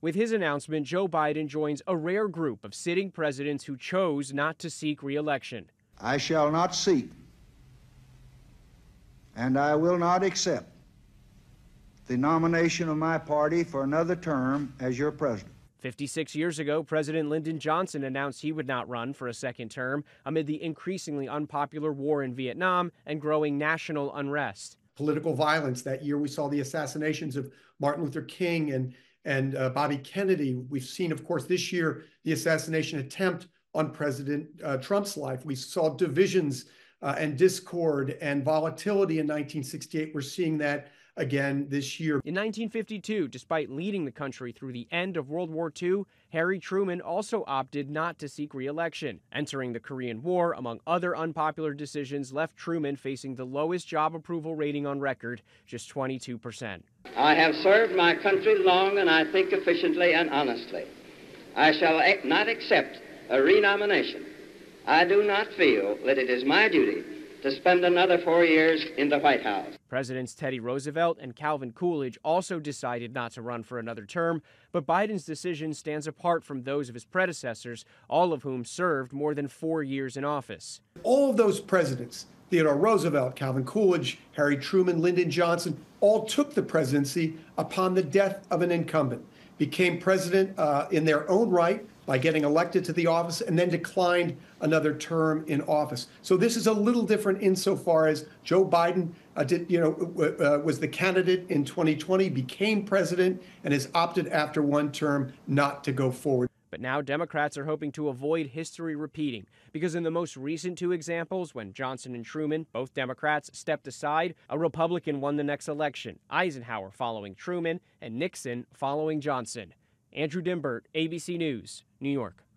With his announcement, Joe Biden joins a rare group of sitting presidents who chose not to seek reelection. I shall not seek, and I will not accept the nomination of my party for another term as your president. 56 years ago, President Lyndon Johnson announced he would not run for a second term amid the increasingly unpopular war in Vietnam and growing national unrest. Political violence. That year, we saw the assassinations of Martin Luther King and, and uh, Bobby Kennedy. We've seen, of course, this year, the assassination attempt on President uh, Trump's life. We saw divisions uh, and discord and volatility in 1968. We're seeing that again this year. In 1952, despite leading the country through the end of World War II, Harry Truman also opted not to seek re-election. Entering the Korean War, among other unpopular decisions, left Truman facing the lowest job approval rating on record, just 22%. I have served my country long and I think efficiently and honestly. I shall not accept a renomination. I do not feel that it is my duty to spend another four years in the White House. Presidents Teddy Roosevelt and Calvin Coolidge also decided not to run for another term, but Biden's decision stands apart from those of his predecessors, all of whom served more than four years in office. All of those presidents, Theodore Roosevelt, Calvin Coolidge, Harry Truman, Lyndon Johnson, all took the presidency upon the death of an incumbent, became president uh, in their own right by getting elected to the office and then declined another term in office. So this is a little different insofar as Joe Biden uh, did, you know, uh, was the candidate in 2020, became president, and has opted after one term not to go forward. But now Democrats are hoping to avoid history repeating because in the most recent two examples, when Johnson and Truman, both Democrats, stepped aside, a Republican won the next election Eisenhower following Truman and Nixon following Johnson. Andrew Dymburt, ABC News, New York.